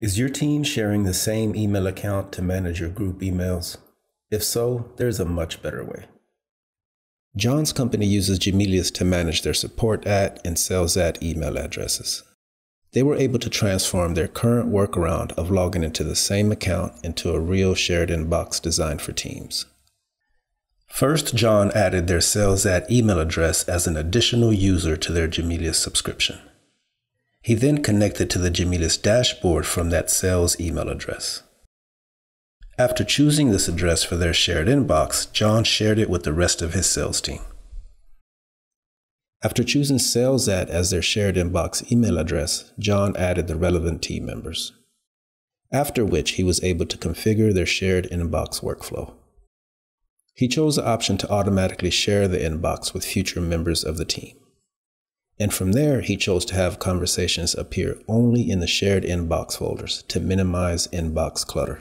Is your team sharing the same email account to manage your group emails? If so, there's a much better way. John's company uses Gmelius to manage their support at and sales at email addresses. They were able to transform their current workaround of logging into the same account into a real shared inbox designed for teams. First, John added their sales at email address as an additional user to their Gmelius subscription. He then connected to the Gmelius dashboard from that sales email address. After choosing this address for their shared inbox, John shared it with the rest of his sales team. After choosing sales at as their shared inbox email address, John added the relevant team members. After which he was able to configure their shared inbox workflow. He chose the option to automatically share the inbox with future members of the team. And from there, he chose to have conversations appear only in the shared inbox folders to minimize inbox clutter.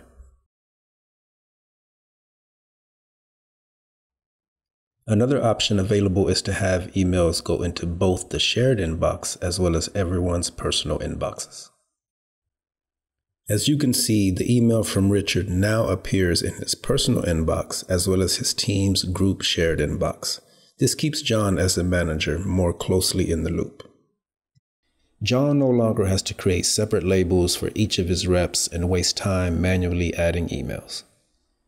Another option available is to have emails go into both the shared inbox as well as everyone's personal inboxes. As you can see, the email from Richard now appears in his personal inbox as well as his team's group shared inbox. This keeps John as the manager more closely in the loop. John no longer has to create separate labels for each of his reps and waste time manually adding emails.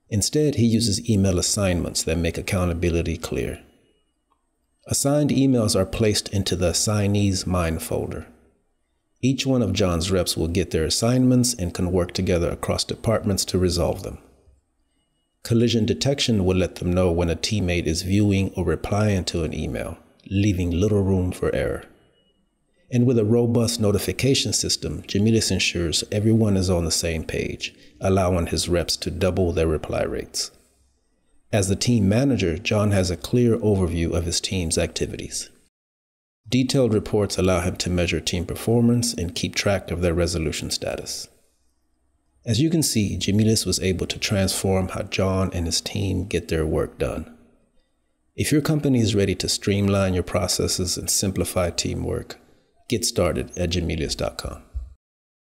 Instead, he uses email assignments that make accountability clear. Assigned emails are placed into the Assignees Mine folder. Each one of John's reps will get their assignments and can work together across departments to resolve them. Collision detection will let them know when a teammate is viewing or replying to an email, leaving little room for error. And with a robust notification system, Gmelius ensures everyone is on the same page, allowing his reps to double their reply rates. As the team manager, John has a clear overview of his team's activities. Detailed reports allow him to measure team performance and keep track of their resolution status. As you can see, Gmelius was able to transform how John and his team get their work done. If your company is ready to streamline your processes and simplify teamwork, get started at gmelius.com.